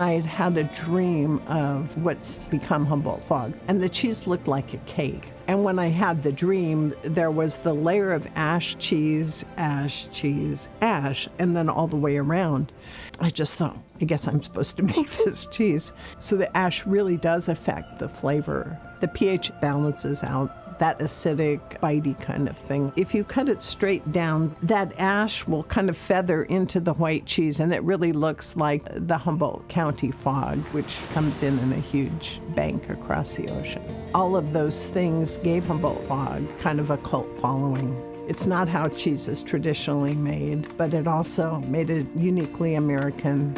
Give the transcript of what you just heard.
I had had a dream of what's become Humboldt fog, and the cheese looked like a cake. And when I had the dream, there was the layer of ash cheese, ash cheese, ash, and then all the way around. I just thought, I guess I'm supposed to make this cheese. So the ash really does affect the flavor. The pH balances out that acidic, bitey kind of thing. If you cut it straight down, that ash will kind of feather into the white cheese, and it really looks like the Humboldt County fog, which comes in in a huge bank across the ocean. All of those things gave Humboldt fog kind of a cult following. It's not how cheese is traditionally made, but it also made it uniquely American.